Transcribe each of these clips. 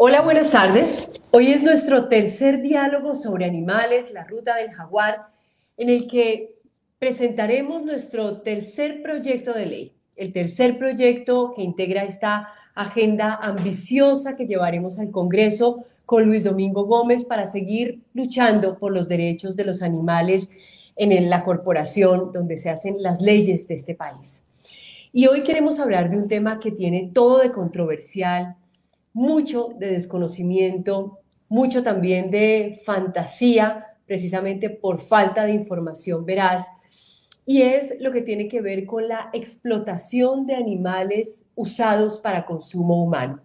Hola, buenas tardes. Hoy es nuestro tercer diálogo sobre animales, la ruta del jaguar, en el que presentaremos nuestro tercer proyecto de ley, el tercer proyecto que integra esta agenda ambiciosa que llevaremos al Congreso con Luis Domingo Gómez para seguir luchando por los derechos de los animales en la corporación donde se hacen las leyes de este país. Y hoy queremos hablar de un tema que tiene todo de controversial, mucho de desconocimiento, mucho también de fantasía, precisamente por falta de información veraz, y es lo que tiene que ver con la explotación de animales usados para consumo humano.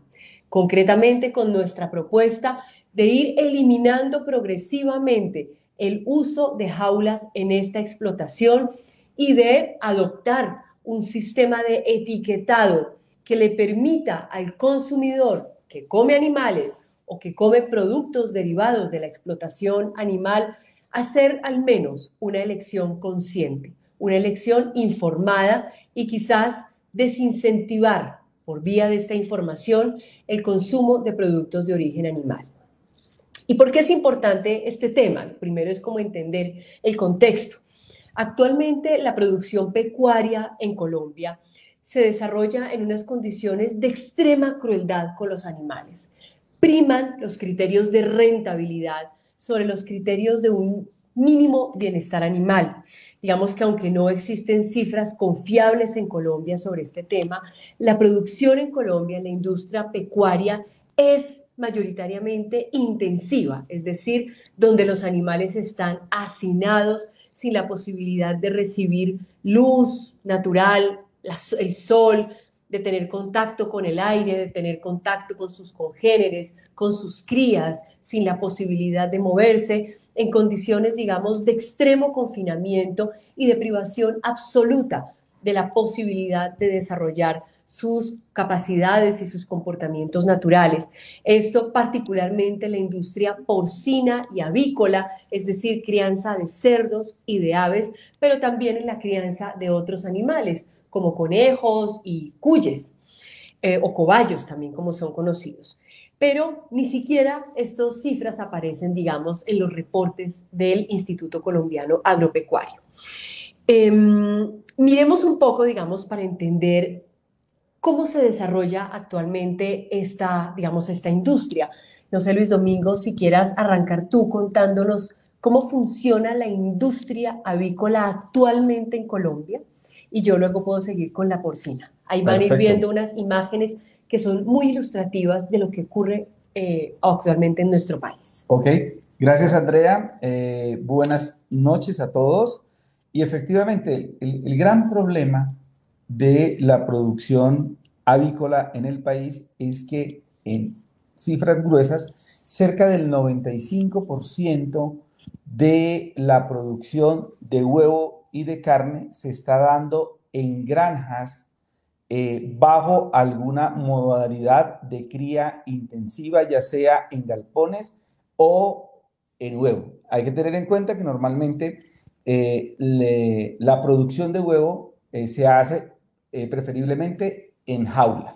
Concretamente con nuestra propuesta de ir eliminando progresivamente el uso de jaulas en esta explotación y de adoptar un sistema de etiquetado que le permita al consumidor que come animales o que come productos derivados de la explotación animal hacer al menos una elección consciente, una elección informada y quizás desincentivar por vía de esta información el consumo de productos de origen animal. ¿Y por qué es importante este tema? primero es como entender el contexto. Actualmente la producción pecuaria en Colombia se desarrolla en unas condiciones de extrema crueldad con los animales. Priman los criterios de rentabilidad sobre los criterios de un mínimo bienestar animal. Digamos que aunque no existen cifras confiables en Colombia sobre este tema, la producción en Colombia, en la industria pecuaria, es mayoritariamente intensiva, es decir, donde los animales están hacinados sin la posibilidad de recibir luz natural, el sol, de tener contacto con el aire, de tener contacto con sus congéneres, con sus crías, sin la posibilidad de moverse, en condiciones, digamos, de extremo confinamiento y de privación absoluta de la posibilidad de desarrollar sus capacidades y sus comportamientos naturales. Esto particularmente la industria porcina y avícola, es decir, crianza de cerdos y de aves, pero también en la crianza de otros animales, como conejos y cuyes, eh, o cobayos también como son conocidos. Pero ni siquiera estas cifras aparecen, digamos, en los reportes del Instituto Colombiano Agropecuario. Em, miremos un poco, digamos, para entender cómo se desarrolla actualmente esta, digamos, esta industria. No sé, Luis Domingo, si quieras arrancar tú contándonos cómo funciona la industria avícola actualmente en Colombia y yo luego puedo seguir con la porcina. Ahí van a ir viendo unas imágenes que son muy ilustrativas de lo que ocurre eh, actualmente en nuestro país. Ok, gracias Andrea. Eh, buenas noches a todos. Y efectivamente, el, el gran problema de la producción avícola en el país es que en cifras gruesas, cerca del 95% de la producción de huevo y de carne se está dando en granjas eh, bajo alguna modalidad de cría intensiva, ya sea en galpones o en huevo. Hay que tener en cuenta que normalmente eh, la producción de huevo eh, se hace preferiblemente en jaula.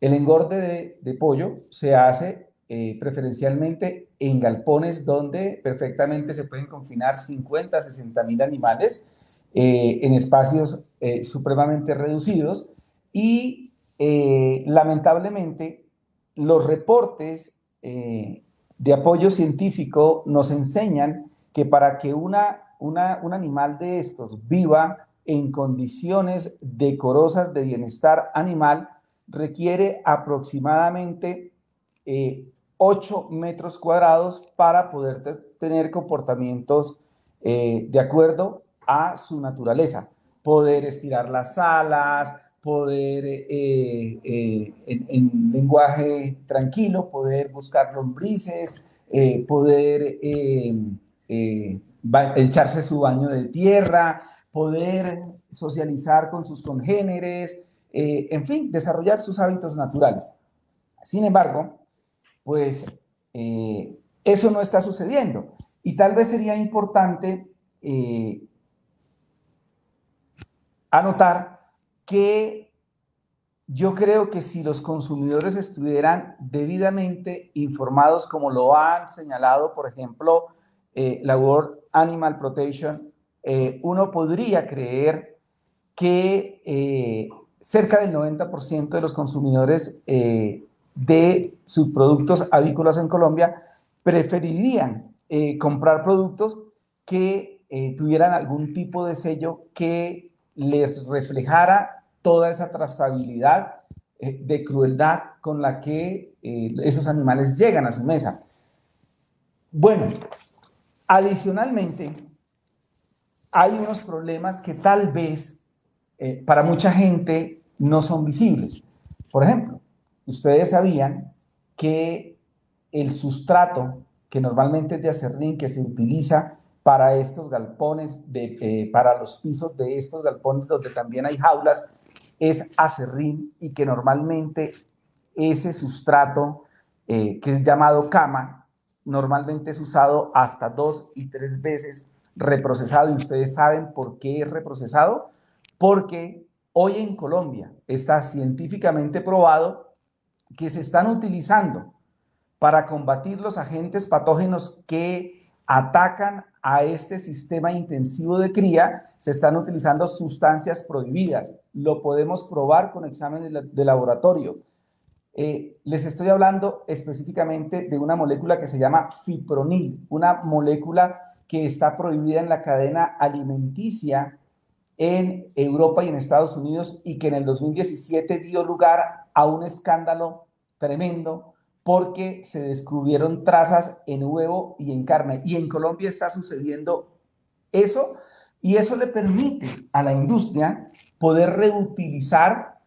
El engorde de pollo se hace preferencialmente en galpones donde perfectamente se pueden confinar 50, 60 mil animales eh, en espacios eh, supremamente reducidos y eh, lamentablemente los reportes de apoyo científico nos enseñan que para que una, un animal de estos viva en condiciones decorosas de bienestar animal requiere aproximadamente 8 metros cuadrados para poder tener comportamientos de acuerdo a su naturaleza. Poder estirar las alas, poder, eh, eh, en, lenguaje tranquilo, poder buscar lombrices, eh, poder echarse su baño de tierra, poder socializar con sus congéneres, en fin, desarrollar sus hábitos naturales. Sin embargo, pues eso no está sucediendo y tal vez sería importante anotar que yo creo que si los consumidores estuvieran debidamente informados, como lo han señalado, por ejemplo, eh, la World Animal Protection, eh, uno podría creer que eh, cerca del 90% de los consumidores de subproductos avícolas en Colombia preferirían comprar productos que tuvieran algún tipo de sello que les reflejara toda esa trazabilidad eh, de crueldad con la que eh, esos animales llegan a su mesa. Bueno, adicionalmente, hay unos problemas que tal vez eh, para mucha gente no son visibles. Por ejemplo, ustedes sabían que el sustrato que normalmente es de acerrín que se utiliza para estos galpones, de, para los pisos de estos galpones donde también hay jaulas, es acerrín y que normalmente ese sustrato eh, que es llamado cama, normalmente es usado hasta dos y tres veces reprocesado. Y ustedes saben por qué es reprocesado. Porque hoy en Colombia está científicamente probado que se están utilizando para combatir los agentes patógenos que atacan a este sistema intensivo de cría se están utilizando sustancias prohibidas. Lo podemos probar con exámenes de laboratorio. Eh, les estoy hablando específicamente de una molécula que se llama fipronil, una molécula que está prohibida en la cadena alimenticia en Europa y en Estados Unidos y que en el 2017 dio lugar a un escándalo tremendo porque se descubrieron trazas en huevo y en carne. Y en Colombia está sucediendo eso y eso le permite a la industria poder reutilizar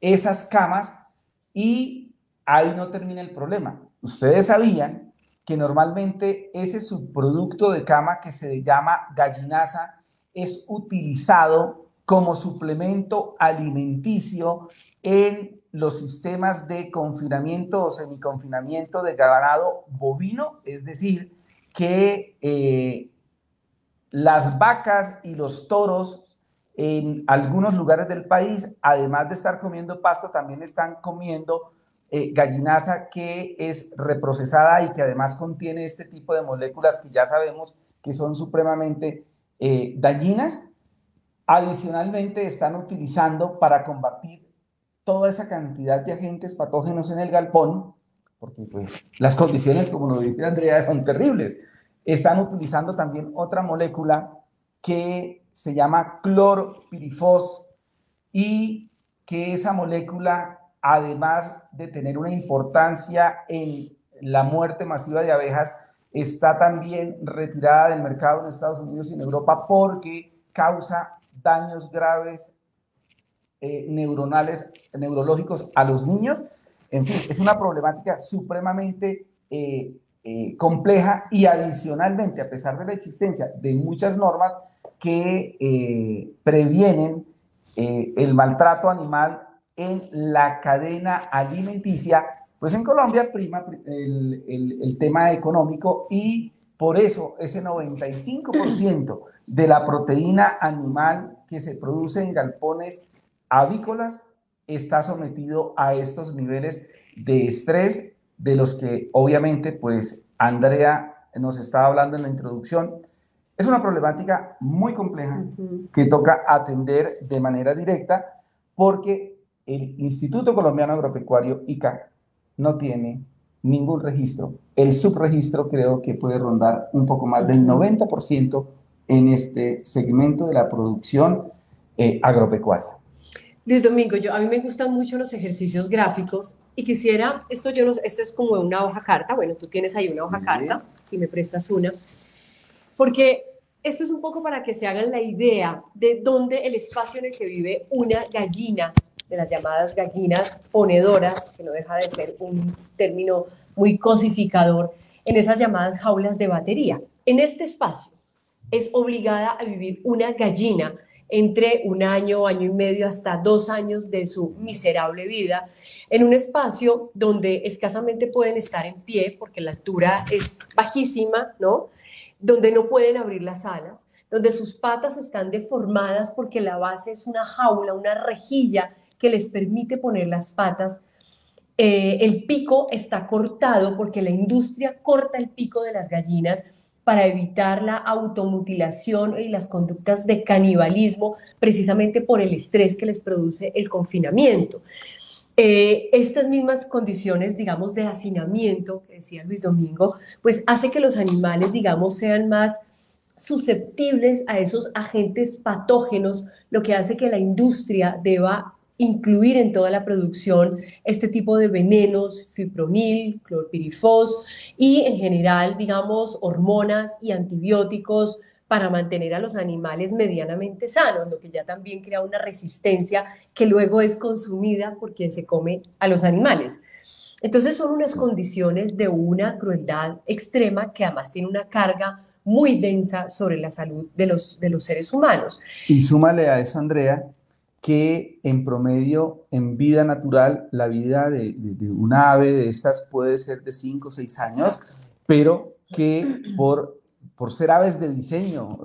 esas camas y ahí no termina el problema. Ustedes sabían que normalmente ese subproducto de cama que se llama gallinaza es utilizado como suplemento alimenticio en los sistemas de confinamiento o semiconfinamiento de ganado bovino, es decir, que eh, las vacas y los toros en algunos lugares del país, además de estar comiendo pasto, también están comiendo eh, gallinaza que es reprocesada y que además contiene este tipo de moléculas que ya sabemos que son supremamente eh, dañinas. Adicionalmente, están utilizando para combatir toda esa cantidad de agentes patógenos en el galpón, porque pues las condiciones, como lo dice Andrea, son terribles. Están utilizando también otra molécula que se llama clorpirifos y que esa molécula, además de tener una importancia en la muerte masiva de abejas, está también retirada del mercado en Estados Unidos y en Europa porque causa daños graves eh, neuronales, neurológicos a los niños. En fin, es una problemática supremamente eh, eh, compleja y adicionalmente, a pesar de la existencia de muchas normas que previenen el maltrato animal en la cadena alimenticia, pues en Colombia prima el, el, el tema económico y por eso ese 95% de la proteína animal que se produce en galpones avícolas está sometido a estos niveles de estrés de los que obviamente pues Andrea nos estaba hablando en la introducción. Es una problemática muy compleja que toca atender de manera directa porque el Instituto Colombiano Agropecuario, ICA, no tiene ningún registro. El subregistro creo que puede rondar un poco más del 90% en este segmento de la producción eh, agropecuaria. Luis Domingo, yo, a mí me gustan mucho los ejercicios gráficos y quisiera, esto yo esto es como una hoja carta, bueno, tú tienes ahí una hoja carta, si me prestas una, porque esto es un poco para que se hagan la idea de dónde el espacio en el que vive una gallina, de las llamadas gallinas ponedoras, que no deja de ser un término muy cosificador, en esas llamadas jaulas de batería. En este espacio es obligada a vivir una gallina entre un año, año y medio, hasta dos años de su miserable vida, en un espacio donde escasamente pueden estar en pie porque la altura es bajísima, ¿no? Donde no pueden abrir las alas, donde sus patas están deformadas porque la base es una jaula, una rejilla que les permite poner las patas. Eh, el pico está cortado porque la industria corta el pico de las gallinas para evitar la automutilación y las conductas de canibalismo, precisamente por el estrés que les produce el confinamiento. Eh, estas mismas condiciones, digamos, de hacinamiento, que decía Luis Domingo, pues hace que los animales, digamos, sean más susceptibles a esos agentes patógenos, lo que hace que la industria deba incluir en toda la producción este tipo de venenos, fipronil, clorpirifos y en general, digamos, hormonas y antibióticos para mantener a los animales medianamente sanos, lo que ya también crea una resistencia que luego es consumida por quien se come a los animales. Entonces son unas condiciones de una crueldad extrema que además tiene una carga muy densa sobre la salud de los, de los seres humanos. Y súmale a eso, Andrea, que en promedio, en vida natural, la vida de, de, un ave de estas puede ser de 5 o 6 años, pero que por, por ser aves de diseño,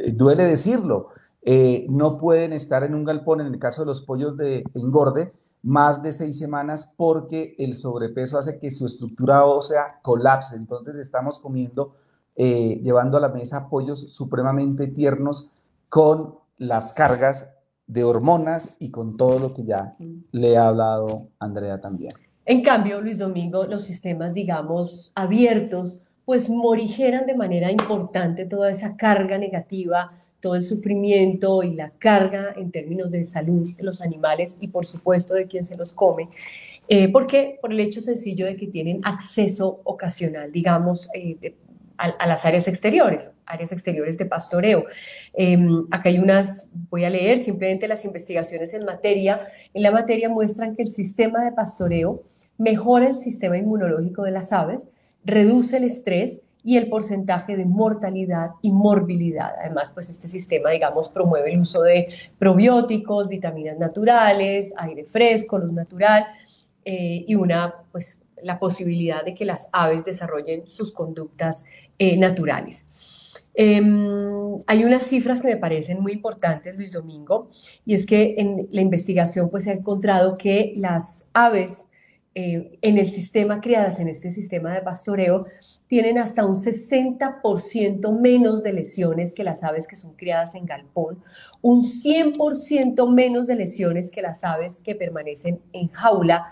eh, duele decirlo, eh, no pueden estar en un galpón, en el caso de los pollos de engorde, más de seis semanas porque el sobrepeso hace que su estructura ósea colapse. Entonces estamos comiendo, eh, llevando a la mesa pollos supremamente tiernos con las cargas de hormonas y con todo lo que ya le ha hablado Andrea también. En cambio, Luis Domingo, los sistemas, digamos, abiertos, pues morigeran de manera importante toda esa carga negativa, todo el sufrimiento y la carga en términos de salud de los animales y por supuesto de quien se los come. Eh, ¿Por qué? Por el hecho sencillo de que tienen acceso ocasional, digamos, eh, a, las áreas exteriores, áreas exteriores de pastoreo. Em, acá hay unas, voy a leer simplemente las investigaciones en materia. En la materia muestran que el sistema de pastoreo mejora el sistema inmunológico de las aves, reduce el estrés y el porcentaje de mortalidad y morbilidad. Además, pues este sistema, digamos, promueve el uso de probióticos, vitaminas naturales, aire fresco, luz natural eh, y una, pues, la posibilidad de que las aves desarrollen sus conductas eh, naturales. Em, hay unas cifras que me parecen muy importantes, Luis Domingo, y es que en la investigación pues se ha encontrado que las aves eh, en el sistema, criadas en este sistema de pastoreo, tienen hasta un 60% menos de lesiones que las aves que son criadas en galpón, un 100% menos de lesiones que las aves que permanecen en jaula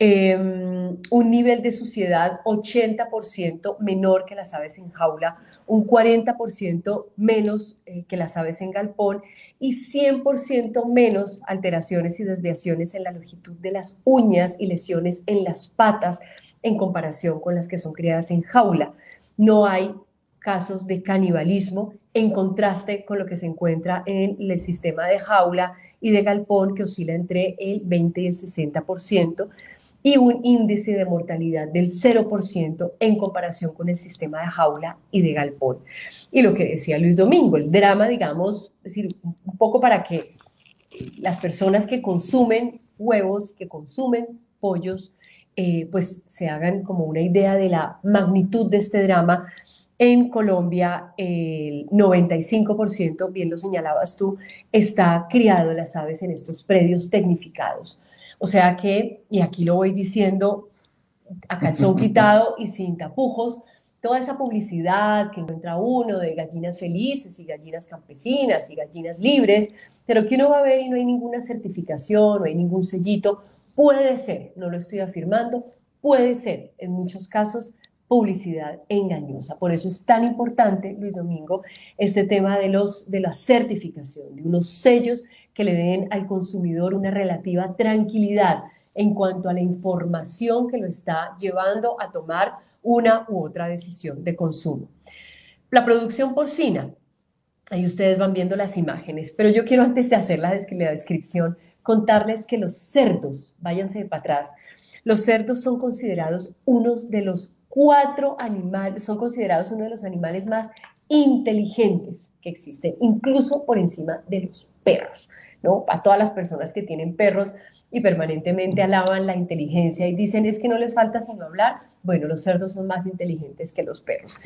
Em, un nivel de suciedad 80% menor que las aves en jaula, un 40% menos eh, que las aves en galpón y 100% menos alteraciones y desviaciones en la longitud de las uñas y lesiones en las patas en comparación con las que son criadas en jaula. No hay casos de canibalismo en contraste con lo que se encuentra en el sistema de jaula y de galpón que oscila entre el 20 y el 60% y un índice de mortalidad del 0% en comparación con el sistema de jaula y de galpón. Y lo que decía Luis Domingo, el drama, digamos, es decir, un poco para que las personas que consumen huevos, que consumen pollos, eh, pues se hagan como una idea de la magnitud de este drama. En Colombia, el 95%, bien lo señalabas tú, está criado las aves en estos predios tecnificados. O sea que, y aquí lo voy diciendo a calzón quitado y sin tapujos, toda esa publicidad que encuentra uno de gallinas felices y gallinas campesinas y gallinas libres, pero que uno va a ver y no hay ninguna certificación, no hay ningún sellito, puede ser, no lo estoy afirmando, puede ser en muchos casos publicidad engañosa. Por eso es tan importante, Luis Domingo, este tema de, los, de la certificación, de unos sellos que le den al consumidor una relativa tranquilidad en cuanto a la información que lo está llevando a tomar una u otra decisión de consumo. La producción porcina, ahí ustedes van viendo las imágenes, pero yo quiero antes de hacer la, descripción contarles que los cerdos, váyanse para atrás, los cerdos son considerados unos de los cuatro animales, son considerados uno de los animales más inteligentes que existen, incluso por encima de los perros, ¿no? Para todas las personas que tienen perros y permanentemente alaban la inteligencia y dicen es que no les falta sino hablar, bueno, los cerdos son más inteligentes que los perros.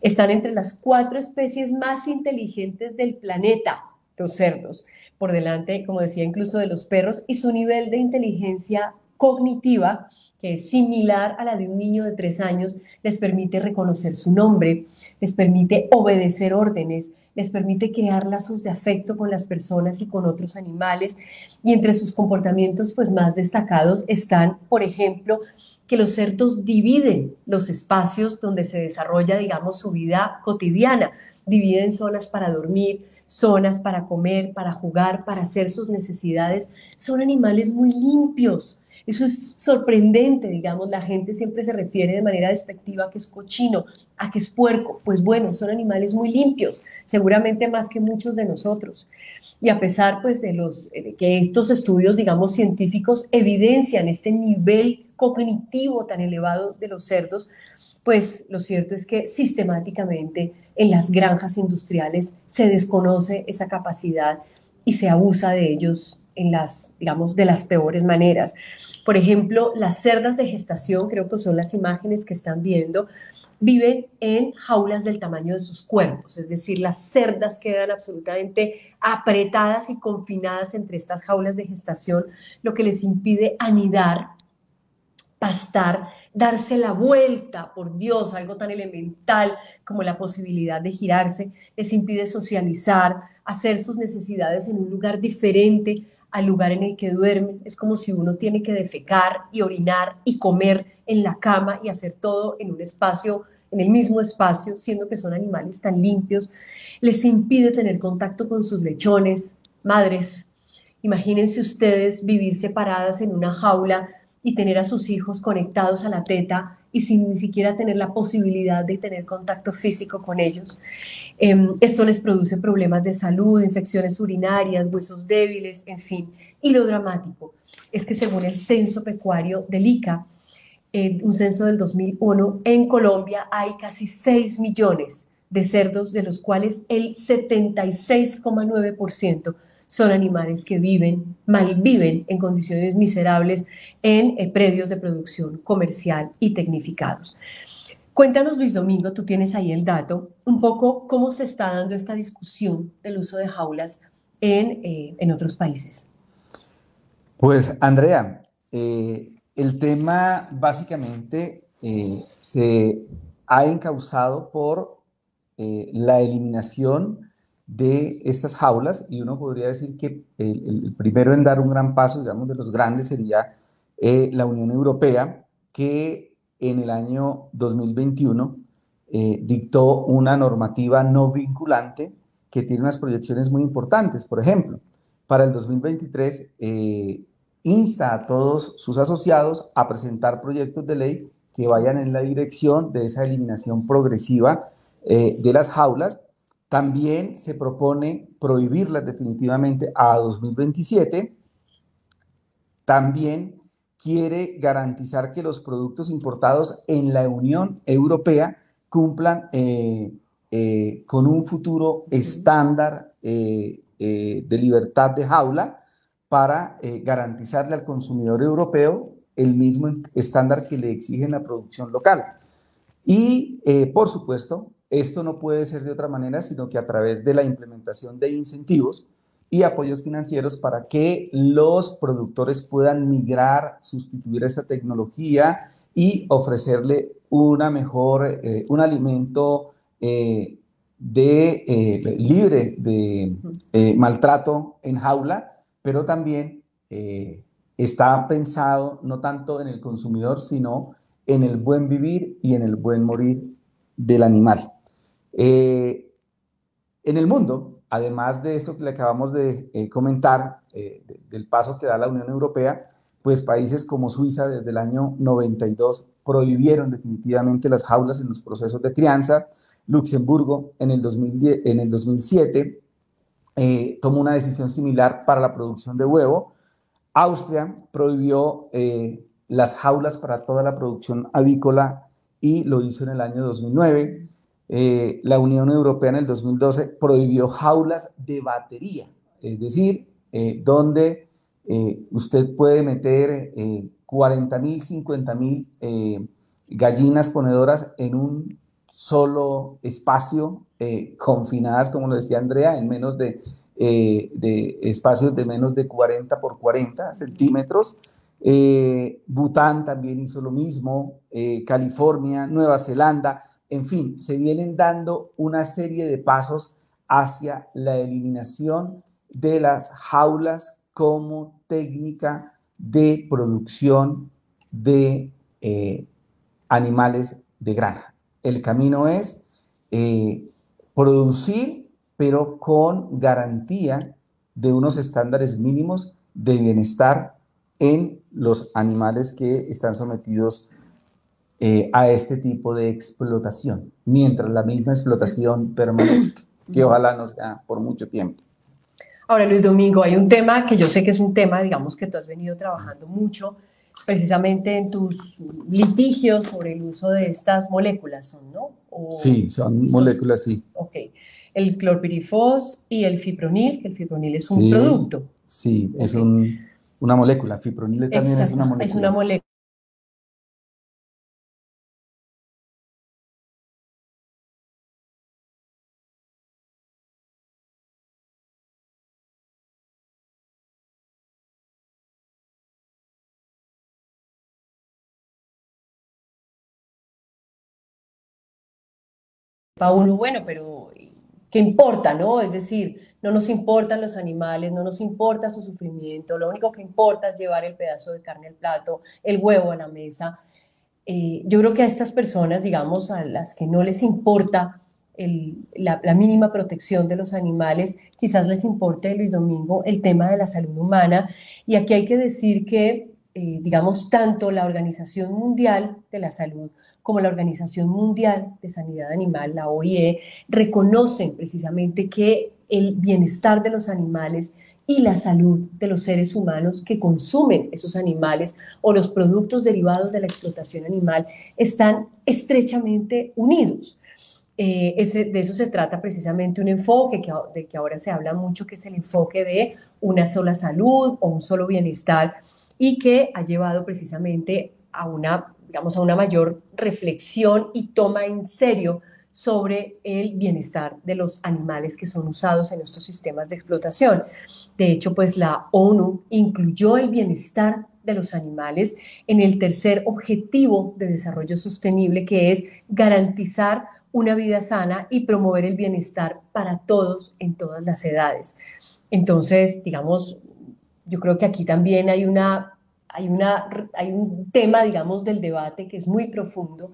Están entre las cuatro especies más inteligentes del planeta los cerdos, por delante, como decía, incluso de los perros, y su nivel de inteligencia cognitiva, que es similar a la de un niño de tres años, les permite reconocer su nombre, les permite obedecer órdenes, les permite crear lazos de afecto con las personas y con otros animales. Y entre sus comportamientos pues, más destacados están, por ejemplo, que los cerdos dividen los espacios donde se desarrolla, digamos, su vida cotidiana. Dividen zonas para dormir, zonas para comer, para jugar, para hacer sus necesidades. Son animales muy limpios. Eso es sorprendente, digamos, la gente siempre se refiere de manera despectiva a que es cochino, a que es puerco. Pues bueno, son animales muy limpios, seguramente más que muchos de nosotros. Y a pesar pues de los de que estos estudios, digamos, científicos evidencian este nivel cognitivo tan elevado de los cerdos, pues lo cierto es que sistemáticamente en las granjas industriales se desconoce esa capacidad y se abusa de ellos en las, digamos, de las peores maneras. Por ejemplo, las cerdas de gestación, creo que son las imágenes que están viendo, viven en jaulas del tamaño de sus cuerpos, es decir, las cerdas quedan absolutamente apretadas y confinadas entre estas jaulas de gestación, lo que les impide anidar, pastar, darse la vuelta, por Dios, algo tan elemental como la posibilidad de girarse, les impide socializar, hacer sus necesidades en un lugar diferente al lugar en el que duermen. Es como si uno tiene que defecar y orinar y comer en la cama y hacer todo en un espacio, en el mismo espacio, siendo que son animales tan limpios. Les impide tener contacto con sus lechones, madres. Imagínense ustedes vivir separadas en una jaula y tener a sus hijos conectados a la teta y sin ni siquiera tener la posibilidad de tener contacto físico con ellos. Em, esto les produce problemas de salud, infecciones urinarias, huesos débiles, en fin. Y lo dramático es que según el censo pecuario del ICA, un censo del 2001, en Colombia hay casi 6 millones de cerdos, de los cuales el 76,9% son animales que viven, malviven en condiciones miserables en eh, predios de producción comercial y tecnificados. Cuéntanos, Luis Domingo, tú tienes ahí el dato, un poco cómo se está dando esta discusión del uso de jaulas en, eh, en otros países. Pues, Andrea, eh, el tema básicamente se ha encausado por la eliminación de estas jaulas y uno podría decir que el, primero en dar un gran paso, digamos, de los grandes sería eh, la Unión Europea, que en el año 2021 eh, dictó una normativa no vinculante que tiene unas proyecciones muy importantes. Por ejemplo, para el 2023 eh, insta a todos sus asociados a presentar proyectos de ley que vayan en la dirección de esa eliminación progresiva de las jaulas también se propone prohibirlas definitivamente a 2027. También quiere garantizar que los productos importados en la Unión Europea cumplan eh, eh, con un futuro estándar eh, de libertad de jaula para garantizarle al consumidor europeo el mismo estándar que le exige la producción local. Y, por supuesto, esto no puede ser de otra manera, sino que a través de la implementación de incentivos y apoyos financieros para que los productores puedan migrar, sustituir esa tecnología y ofrecerle una mejor, eh, un alimento eh, de, eh, libre de maltrato en jaula, pero también está pensado no tanto en el consumidor, sino en el buen vivir y en el buen morir del animal. Eh, en el mundo, además de esto que le acabamos de eh, comentar, eh, del paso que da la Unión Europea, pues países como Suiza desde el año 92 prohibieron definitivamente las jaulas en los procesos de crianza. Luxemburgo en el, 2010, en el 2007 tomó una decisión similar para la producción de huevo. Austria prohibió las jaulas para toda la producción avícola y lo hizo en el año 2009. Eh, la Unión Europea en el 2012 prohibió jaulas de batería, es decir, eh, donde eh, usted puede meter 40 mil, 50 mil gallinas ponedoras en un solo espacio, confinadas, como lo decía Andrea, en menos de de espacios de menos de 40 por 40 centímetros. Bután también hizo lo mismo, California, Nueva Zelanda, en fin, se vienen dando una serie de pasos hacia la eliminación de las jaulas como técnica de producción de animales de granja. El camino es producir pero con garantía de unos estándares mínimos de bienestar en los animales que están sometidos eh, a este tipo de explotación, mientras la misma explotación permanezca, que ojalá no sea por mucho tiempo. Ahora, Luis Domingo, hay un tema que yo sé que es un tema, digamos, que tú has venido trabajando mucho, precisamente en tus litigios sobre el uso de estas moléculas, ¿no? sí, son moléculas, sí. Ok. El clorpirifos y el fipronil, que el fipronil es un producto. Sí, es una molécula. Fipronil también es una molécula. Es una molécula. Para uno, bueno, pero ¿qué importa, no? Es decir, no nos importan los animales, no nos importa su sufrimiento, lo único que importa es llevar el pedazo de carne al plato, el huevo a la mesa. Eh, yo creo que a estas personas, digamos, a las que no les importa la, la, mínima protección de los animales, quizás les importe, Luis Domingo, el tema de la salud humana. Y aquí hay que decir que eh, digamos, tanto la Organización Mundial de la Salud como la Organización Mundial de Sanidad Animal, la OIE, reconocen precisamente que el bienestar de los animales y la salud de los seres humanos que consumen esos animales o los productos derivados de la explotación animal están estrechamente unidos. Eh, de eso se trata precisamente un enfoque que, de que ahora se habla mucho, que es el enfoque de una sola salud o un solo bienestar y que ha llevado precisamente a una, digamos, a una mayor reflexión y toma en serio sobre el bienestar de los animales que son usados en nuestros sistemas de explotación. De hecho, pues la ONU incluyó el bienestar de los animales en el tercer objetivo de desarrollo sostenible, que es garantizar una vida sana y promover el bienestar para todos en todas las edades. Entonces, digamos, yo creo que aquí también hay, una, hay, una, hay un tema, digamos, del debate que es muy profundo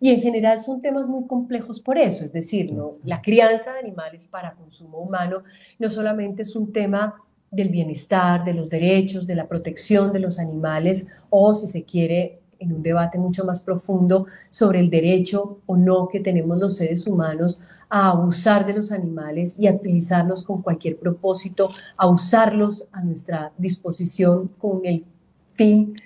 y en general son temas muy complejos por eso, es decir, ¿no? la crianza de animales para consumo humano no solamente es un tema del bienestar, de los derechos, de la protección de los animales o, si se quiere, en un debate mucho más profundo sobre el derecho o no que tenemos los seres humanos a abusar de los animales y a utilizarlos con cualquier propósito, a usarlos a nuestra disposición con el fin,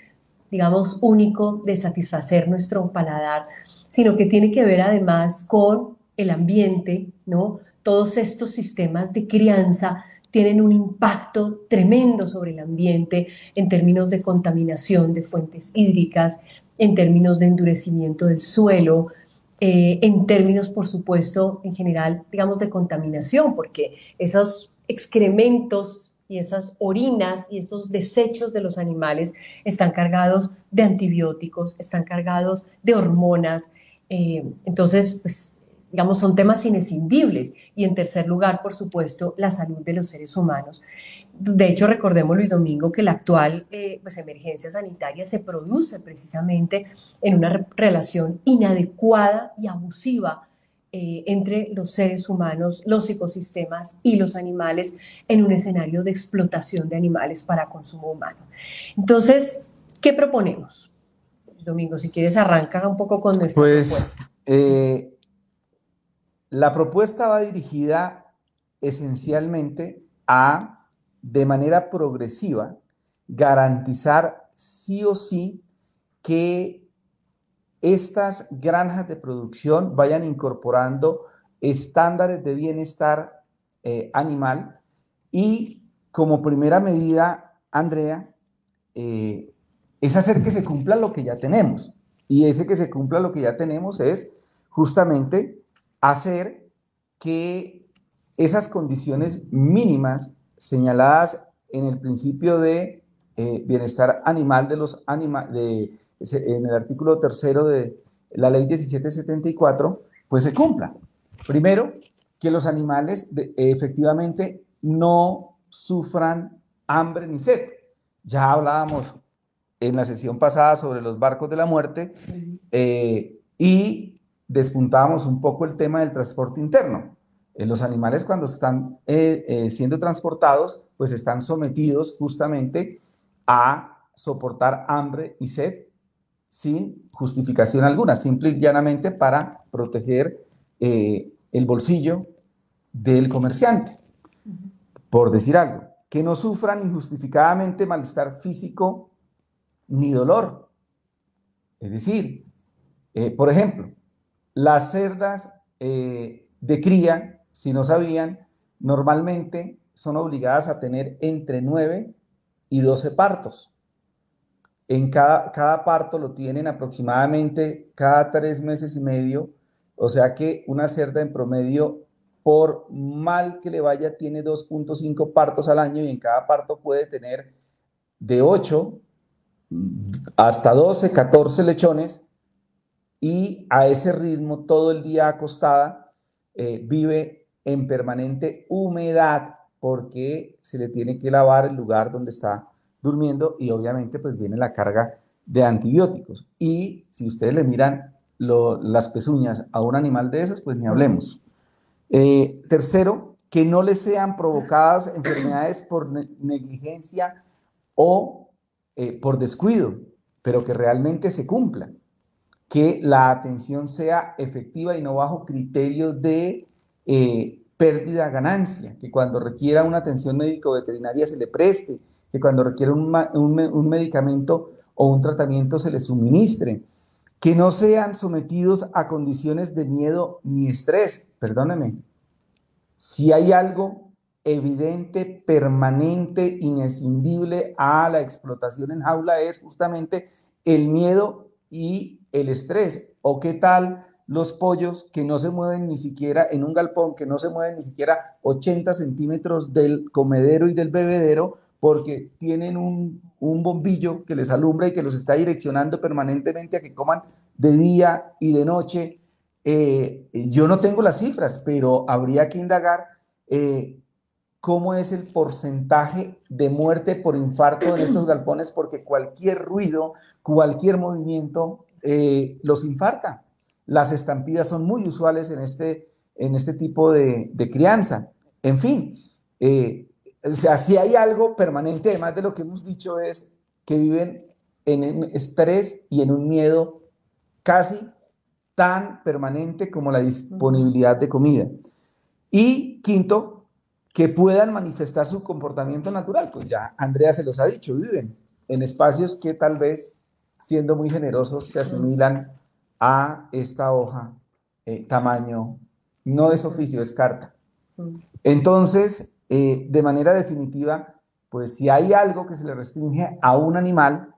digamos, único de satisfacer nuestro paladar, sino que tiene que ver además con el ambiente, ¿no? Todos estos sistemas de crianza tienen un impacto tremendo sobre el ambiente en términos de contaminación de fuentes hídricas, en términos de endurecimiento del suelo, eh, en términos, por supuesto, en general, digamos, de contaminación, porque esos excrementos y esas orinas y esos desechos de los animales están cargados de antibióticos, están cargados de hormonas. Eh, entonces, pues digamos, son temas inescindibles. Y en tercer lugar, por supuesto, la salud de los seres humanos. De hecho, recordemos, Luis Domingo, que la actual eh, pues, emergencia sanitaria se produce precisamente en una relación inadecuada y abusiva eh, entre los seres humanos, los ecosistemas y los animales en un escenario de explotación de animales para consumo humano. Entonces, ¿qué proponemos? Domingo, si quieres, arranca un poco con nuestra pues, propuesta. Eh, la propuesta va dirigida esencialmente a, de manera progresiva, garantizar sí o sí que estas granjas de producción vayan incorporando estándares de bienestar eh, animal y como primera medida, Andrea, eh, es hacer que se cumpla lo que ya tenemos. Y ese que se cumpla lo que ya tenemos es justamente hacer que esas condiciones mínimas señaladas en el principio de eh, bienestar animal de los animales, en el artículo tercero de la ley 1774, pues se cumpla. Primero, que los animales efectivamente no sufran hambre ni sed. Ya hablábamos en la sesión pasada sobre los barcos de la muerte eh, y despuntábamos un poco el tema del transporte interno. Eh, los animales cuando están eh, siendo transportados, pues están sometidos justamente a soportar hambre y sed sin justificación alguna, simple y llanamente para proteger el bolsillo del comerciante, por decir algo. Que no sufran injustificadamente malestar físico ni dolor. Es decir, eh, por ejemplo, las cerdas eh, de cría, si no sabían, normalmente son obligadas a tener entre 9 y 12 partos. En cada, cada parto lo tienen aproximadamente cada tres meses y medio, o sea que una cerda en promedio, por mal que le vaya, tiene 2.5 partos al año y en cada parto puede tener de 8 hasta 12, 14 lechones y a ese ritmo todo el día acostada eh, vive en permanente humedad porque se le tiene que lavar el lugar donde está durmiendo y obviamente pues viene la carga de antibióticos. Y si ustedes le miran las pezuñas a un animal de esos, pues ni hablemos. Eh, tercero, que no le sean provocadas enfermedades por negligencia o eh, por descuido, pero que realmente se cumpla. Que la atención sea efectiva y no bajo criterio de eh, pérdida-ganancia, que cuando requiera una atención médico-veterinaria se le preste, que cuando requiera un, un medicamento o un tratamiento se le suministre, que no sean sometidos a condiciones de miedo ni estrés. Perdóneme, si hay algo evidente, permanente, inescindible a la explotación en jaula es justamente el miedo y el estrés. ¿O qué tal los pollos que no se mueven ni siquiera en un galpón, que no se mueven ni siquiera 80 centímetros del comedero y del bebedero porque tienen un, bombillo que les alumbra y que los está direccionando permanentemente a que coman de día y de noche? Eh, yo no tengo las cifras, pero habría que indagar eh, cómo es el porcentaje de muerte por infarto en estos galpones, porque cualquier ruido, cualquier movimiento eh, los infarta. Las estampidas son muy usuales en este, en este tipo de, crianza. En fin, eh, o sea, si hay algo permanente, además de lo que hemos dicho, es que viven en estrés y en un miedo casi tan permanente como la disponibilidad de comida. Y quinto, que puedan manifestar su comportamiento natural. Pues ya Andrea se los ha dicho, viven en espacios que tal vez, siendo muy generosos, se asimilan a esta hoja eh, tamaño, no es oficio, es carta. Entonces, eh, de manera definitiva, pues si hay algo que se le restringe a un animal,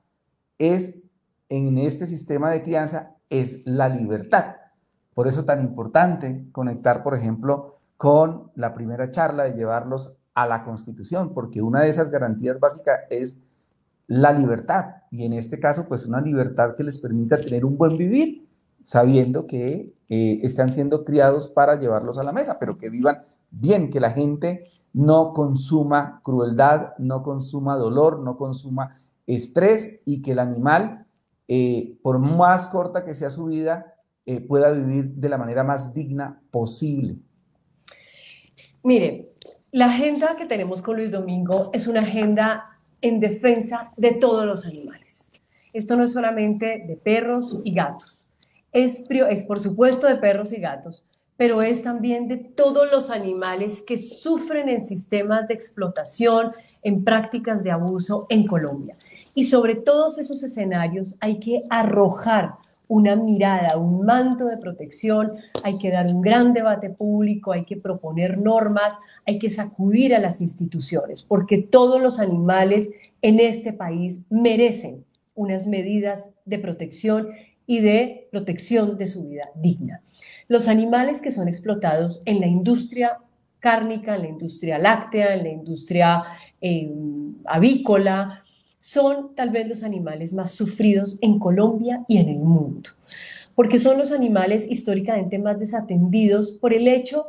es en este sistema de crianza, es la libertad. Por eso tan importante conectar, por ejemplo, con la primera charla de llevarlos a la Constitución, porque una de esas garantías básicas es la libertad, y en este caso, pues una libertad que les permita tener un buen vivir, sabiendo que eh, están siendo criados para llevarlos a la mesa, pero que vivan bien, que la gente no consuma crueldad, no consuma dolor, no consuma estrés y que el animal, eh, por más corta que sea su vida, eh, pueda vivir de la manera más digna posible. Mire, la agenda que tenemos con Luis Domingo es una agenda en defensa de todos los animales. Esto no es solamente de perros y gatos, es, es por supuesto de perros y gatos, pero es también de todos los animales que sufren en sistemas de explotación, en prácticas de abuso en Colombia. Y sobre todos esos escenarios hay que arrojar una mirada, un manto de protección, hay que dar un gran debate público, hay que proponer normas, hay que sacudir a las instituciones, porque todos los animales en este país merecen unas medidas de protección y de protección de su vida digna. Los animales que son explotados en la industria cárnica, en la industria láctea, en la industria eh, avícola, son tal vez los animales más sufridos en Colombia y en el mundo, porque son los animales históricamente más desatendidos por el hecho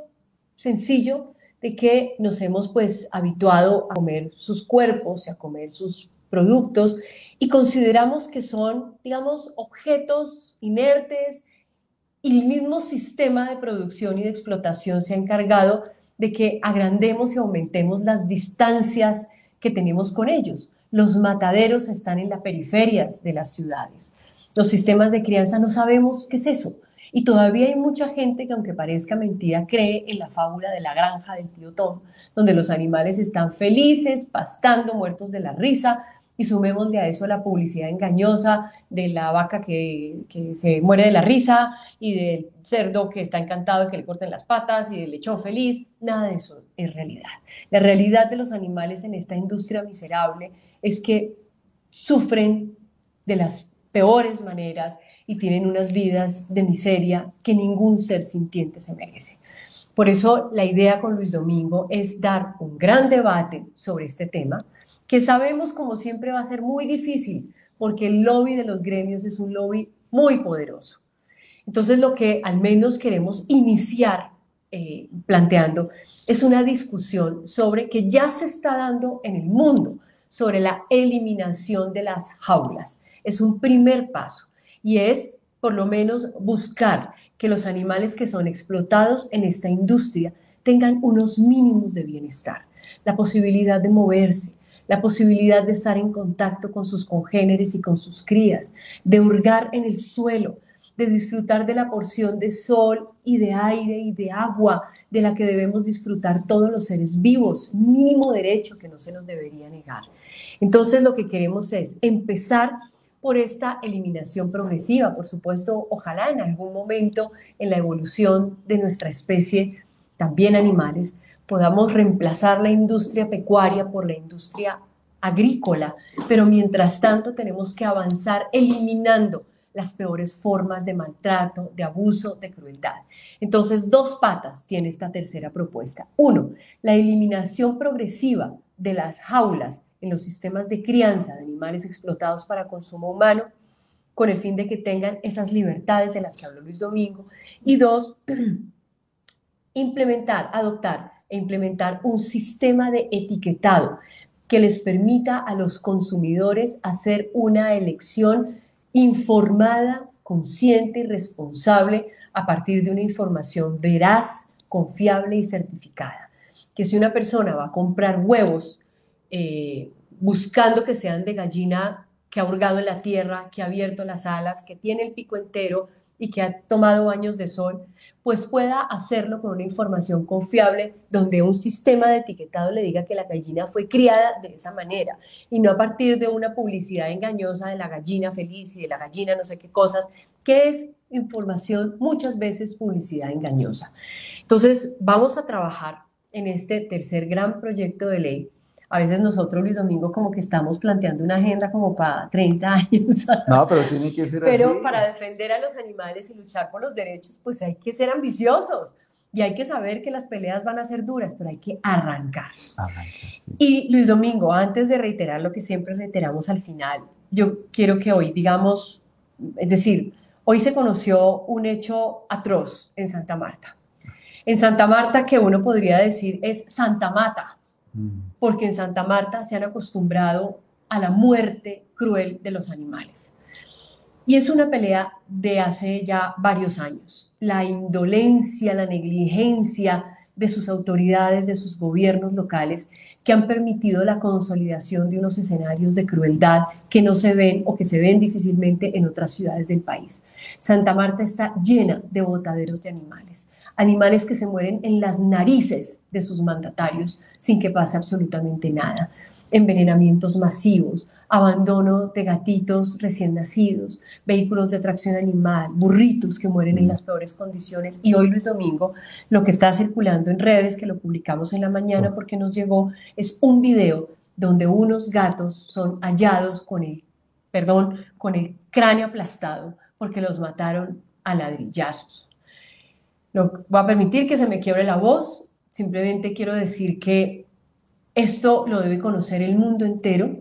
sencillo de que nos hemos pues habituado a comer sus cuerpos y a comer sus productos y consideramos que son, digamos, objetos inertes el mismo sistema de producción y de explotación se ha encargado de que agrandemos y aumentemos las distancias que tenemos con ellos. Los mataderos están en las periferias de las ciudades. Los sistemas de crianza no sabemos qué es eso. Y todavía hay mucha gente que, aunque parezca mentira, cree en la fábula de la granja del tío Tom, donde los animales están felices, pastando, muertos de la risa, y sumémosle a eso la publicidad engañosa de la vaca que, que, se muere de la risa y del cerdo que está encantado de que le corten las patas y del lechón feliz. Nada de eso es realidad. La realidad de los animales en esta industria miserable es que sufren de las peores maneras y tienen unas vidas de miseria que ningún ser sintiente se merece. Por eso la idea con Luis Domingo es dar un gran debate sobre este tema, que sabemos como siempre va a ser muy difícil, porque el lobby de los gremios es un lobby muy poderoso. Entonces lo que al menos queremos iniciar eh, planteando es una discusión sobre que ya se está dando en el mundo sobre la eliminación de las jaulas. Es un primer paso y es por lo menos buscar que los animales que son explotados en esta industria tengan unos mínimos de bienestar, la posibilidad de moverse, la posibilidad de estar en contacto con sus congéneres y con sus crías, de hurgar en el suelo, de disfrutar de la porción de sol y de aire y de agua de la que debemos disfrutar todos los seres vivos, mínimo derecho que no se nos debería negar. Entonces lo que queremos es empezar por esta eliminación progresiva. Por supuesto, ojalá en algún momento en la evolución de nuestra especie, también animales, podamos reemplazar la industria pecuaria por la industria agrícola, pero mientras tanto tenemos que avanzar eliminando las peores formas de maltrato, de abuso, de crueldad. Entonces, dos patas tiene esta tercera propuesta. Uno, la eliminación progresiva de las jaulas en los sistemas de crianza de animales explotados para consumo humano, con el fin de que tengan esas libertades de las que habló Luis Domingo. Y dos, implementar, adoptar e implementar un sistema de etiquetado que les permita a los consumidores hacer una elección informada, consciente y responsable a partir de una información veraz, confiable y certificada. Que si una persona va a comprar huevos eh, buscando que sean de gallina que ha hurgado en la tierra, que ha abierto las alas, que tiene el pico entero y que ha tomado baños de sol, pues pueda hacerlo con una información confiable donde un sistema de etiquetado le diga que la gallina fue criada de esa manera y no a partir de una publicidad engañosa de la gallina feliz y de la gallina no sé qué cosas, que es información muchas veces publicidad engañosa. Entonces, vamos a trabajar en este tercer gran proyecto de ley a veces nosotros, Luis Domingo, como que estamos planteando una agenda como para 30 años. No, pero tiene que ser así. Pero para defender a los animales y luchar por los derechos, pues hay que ser ambiciosos. Y hay que saber que las peleas van a ser duras, pero hay que arrancar. arrancar sí. Y Luis Domingo, antes de reiterar lo que siempre reiteramos al final, yo quiero que hoy digamos, es decir, hoy se conoció un hecho atroz en Santa Marta. En Santa Marta que uno podría decir es Santa Mata, porque en Santa Marta se han acostumbrado a la muerte cruel de los animales. Y es una pelea de hace ya varios años. La indolencia, la negligencia de sus autoridades, de sus gobiernos locales, que han permitido la consolidación de unos escenarios de crueldad que no se ven o que se ven difícilmente en otras ciudades del país. Santa Marta está llena de botaderos de animales animales que se mueren en las narices de sus mandatarios sin que pase absolutamente nada, envenenamientos masivos, abandono de gatitos recién nacidos, vehículos de tracción animal, burritos que mueren en las peores condiciones. Y hoy, Luis Domingo, lo que está circulando en redes, que lo publicamos en la mañana porque nos llegó, es un video donde unos gatos son hallados con el, perdón, con el cráneo aplastado porque los mataron a ladrillazos. No va a permitir que se me quiebre la voz, simplemente quiero decir que esto lo debe conocer el mundo entero,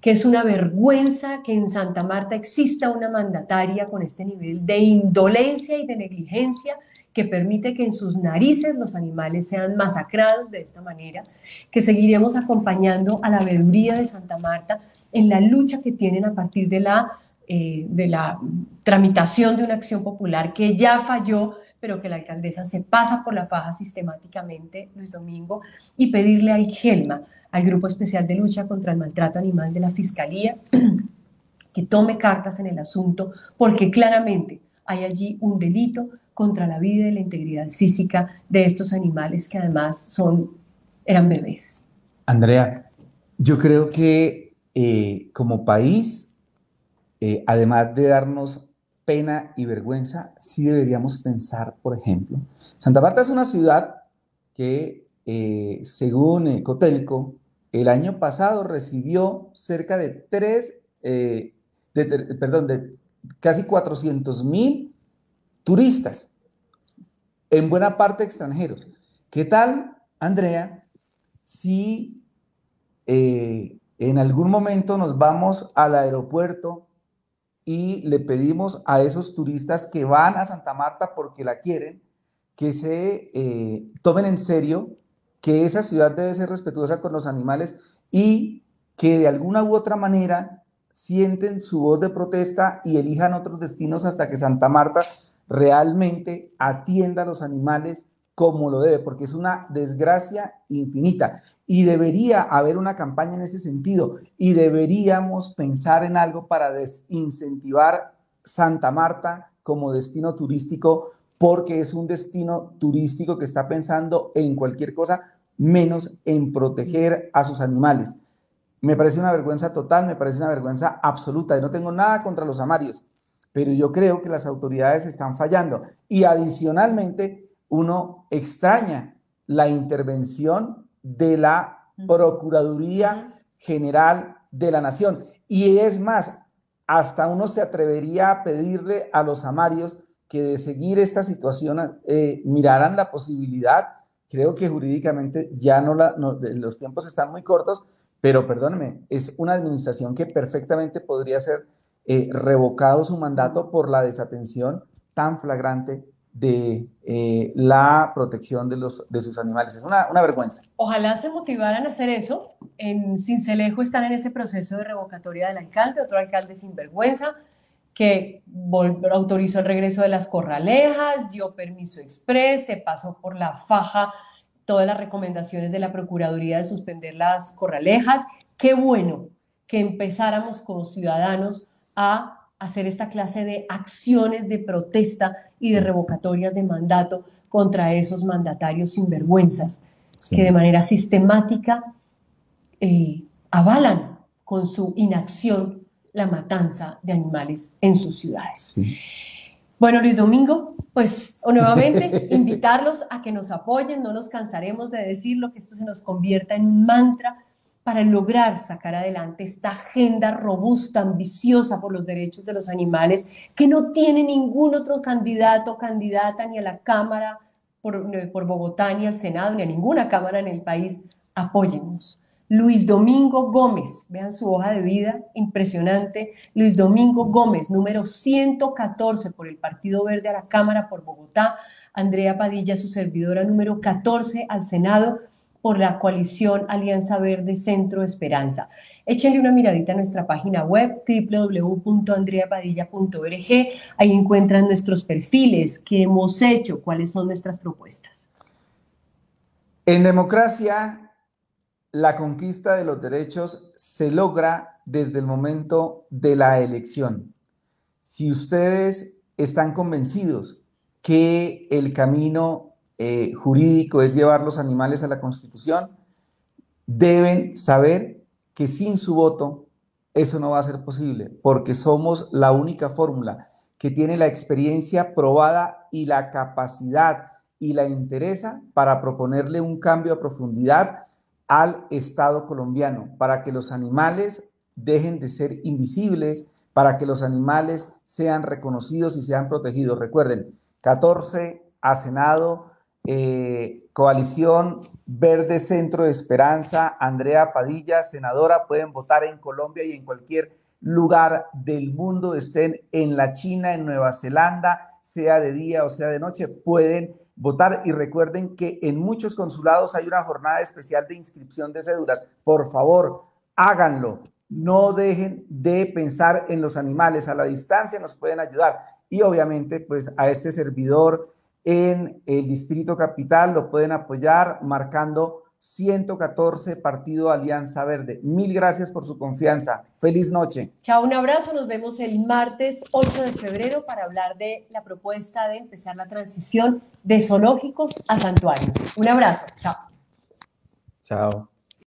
que es una vergüenza que en Santa Marta exista una mandataria con este nivel de indolencia y de negligencia que permite que en sus narices los animales sean masacrados de esta manera, que seguiremos acompañando a la veeduría de Santa Marta en la lucha que tienen a partir de la, eh, de la tramitación de una acción popular que ya falló, pero que la alcaldesa se pasa por la faja sistemáticamente, Luis Domingo, y pedirle al GELMA, al Grupo Especial de Lucha contra el Maltrato Animal de la Fiscalía, que tome cartas en el asunto, porque claramente hay allí un delito contra la vida y la integridad física de estos animales que además son, eran bebés. Andrea, yo creo que eh, como país, eh, además de darnos pena y vergüenza, sí deberíamos pensar, por ejemplo, Santa Marta es una ciudad que, eh, según Cotelco, el año pasado recibió cerca de tres, perdón, de casi 400 mil turistas, en buena parte extranjeros. ¿Qué tal, Andrea, si eh, en algún momento nos vamos al aeropuerto y le pedimos a esos turistas que van a Santa Marta porque la quieren, que se eh, tomen en serio que esa ciudad debe ser respetuosa con los animales y que de alguna u otra manera sienten su voz de protesta y elijan otros destinos hasta que Santa Marta realmente atienda a los animales como lo debe, porque es una desgracia infinita. Y debería haber una campaña en ese sentido. Y deberíamos pensar en algo para desincentivar Santa Marta como destino turístico, porque es un destino turístico que está pensando en cualquier cosa menos en proteger a sus animales. Me parece una vergüenza total, me parece una vergüenza absoluta. Y no tengo nada contra los amarios pero yo creo que las autoridades están fallando. Y adicionalmente, uno extraña la intervención de la Procuraduría General de la Nación. Y es más, hasta uno se atrevería a pedirle a los amarios que de seguir esta situación eh, miraran la posibilidad, creo que jurídicamente ya no, la, los tiempos están muy cortos, pero perdóneme, es una administración que perfectamente podría ser eh, revocado su mandato por la desatención tan flagrante de eh, la protección de, los, de sus animales. Es una, una, vergüenza. Ojalá se motivaran a hacer eso. En Cincelejo están en ese proceso de revocatoria del alcalde, otro alcalde sin vergüenza, que autorizó el regreso de las corralejas, dio permiso express, se pasó por la faja todas las recomendaciones de la Procuraduría de suspender las corralejas. Qué bueno que empezáramos como ciudadanos a hacer esta clase de acciones de protesta y de revocatorias de mandato contra esos mandatarios sinvergüenzas que de manera sistemática eh, avalan con su inacción la matanza de animales en sus ciudades. Bueno, Luis Domingo, pues nuevamente invitarlos a que nos apoyen, no nos cansaremos de decirlo, que esto se nos convierta en un mantra para lograr sacar adelante esta agenda robusta, ambiciosa por los derechos de los animales, que no tiene ningún otro candidato o candidata ni a la Cámara por, por, Bogotá, ni al Senado, ni a ninguna Cámara en el país. Apóyennos. Luis Domingo Gómez, vean su hoja de vida, impresionante. Luis Domingo Gómez, número 114 por el Partido Verde a la Cámara por Bogotá. Andrea Padilla, su servidora número 14 al Senado por la coalición Alianza Verde Centro Esperanza. Échenle una miradita a nuestra página web www.andreapadilla.org. Ahí encuentran nuestros perfiles, qué hemos hecho, cuáles son nuestras propuestas. En democracia, la conquista de los derechos se logra desde el momento de la elección. Si ustedes están convencidos que el camino eh, jurídico es llevar los animales a la Constitución, deben saber que sin su voto eso no va a ser posible, porque somos la única fórmula que tiene la experiencia probada y la capacidad y la interesa para proponerle un cambio a profundidad al Estado colombiano, para que los animales dejen de ser invisibles, para que los animales sean reconocidos y sean protegidos. Recuerden, 14 a Senado, eh, Coalición Verde Centro de Esperanza, Andrea Padilla, senadora, pueden votar en Colombia y en cualquier lugar del mundo, estén en la China, en Nueva Zelanda, sea de día o sea de noche, pueden votar y recuerden que en muchos consulados hay una jornada especial de inscripción de cédulas. Por favor, háganlo. No dejen de pensar en los animales. A la distancia nos pueden ayudar. Y obviamente, pues a este servidor en el Distrito Capital lo pueden apoyar marcando 114 Partido Alianza Verde. Mil gracias por su confianza. Feliz noche. Chao, un abrazo. Nos vemos el martes 8 de febrero para hablar de la propuesta de empezar la transición de zoológicos a santuarios. Un abrazo. Chao. Chao.